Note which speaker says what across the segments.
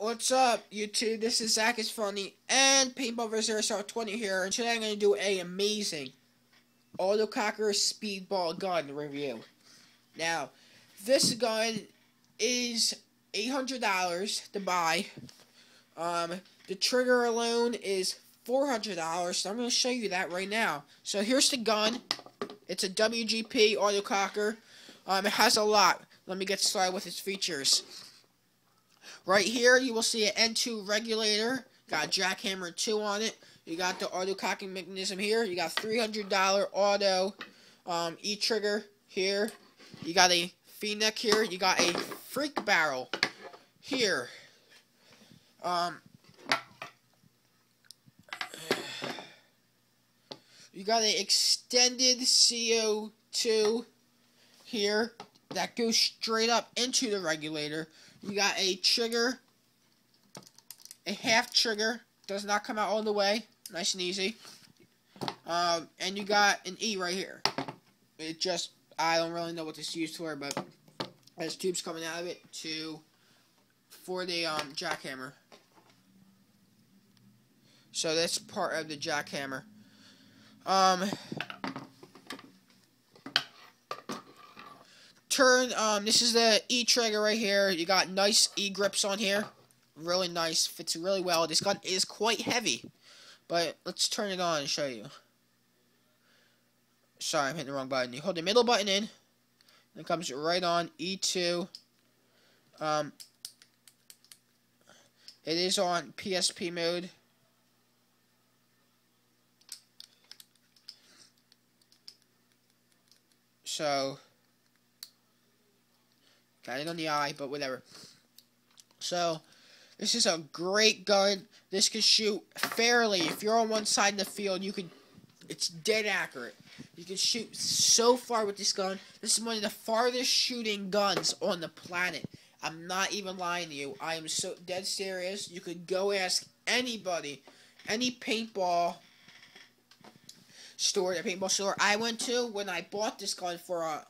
Speaker 1: What's up, YouTube? This is Zach is Funny and Paintball vs. Star 20 here, and today I'm going to do a amazing Autococker Speedball gun review. Now, this gun is $800 to buy. Um, the trigger alone is $400, so I'm going to show you that right now. So here's the gun. It's a WGP Autococker. Um, it has a lot. Let me get started with its features. Right here, you will see an N2 regulator. Got jackhammer 2 on it. You got the auto cocking mechanism here. You got $300 auto um, E-trigger here. You got a V-neck here. You got a freak barrel here. Um, you got an extended CO2 here that goes straight up into the regulator. You got a trigger, a half trigger, does not come out all the way, nice and easy. Um, and you got an E right here. It just, I don't really know what this is used for, but there's tubes coming out of it to, for the um, jackhammer. So that's part of the jackhammer. Um, turn, um, this is the E-trigger right here. You got nice E-grips on here. Really nice. Fits really well. This gun is quite heavy. But let's turn it on and show you. Sorry, I'm hitting the wrong button. You hold the middle button in. It comes right on. E2. Um, it is on PSP mode. So... Got it on the eye, but whatever. So, this is a great gun. This can shoot fairly. If you're on one side of the field, you can. It's dead accurate. You can shoot so far with this gun. This is one of the farthest shooting guns on the planet. I'm not even lying to you. I am so dead serious. You could go ask anybody, any paintball store, the paintball store I went to when I bought this gun for a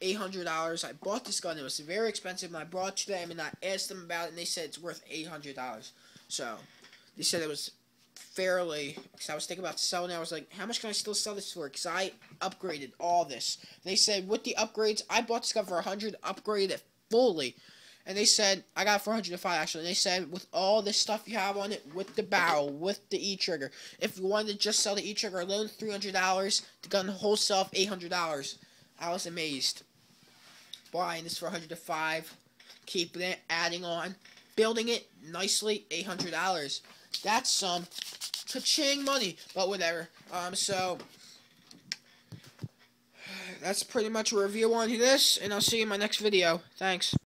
Speaker 1: $800. I bought this gun. It was very expensive. And I brought it to them and I asked them about it and they said it's worth $800. So, they said it was fairly, because I was thinking about selling it. I was like, how much can I still sell this for? Because I upgraded all this. They said, with the upgrades, I bought this gun for a 100 upgraded it fully. And they said, I got 405 actually. And they said, with all this stuff you have on it, with the barrel, with the E-trigger, if you wanted to just sell the E-trigger alone, $300, the gun wholesale $800. I was amazed. Buying this for 105 keeping it, adding on, building it nicely, $800. That's some ka-ching money, but whatever. Um, so, that's pretty much a review on this, and I'll see you in my next video. Thanks.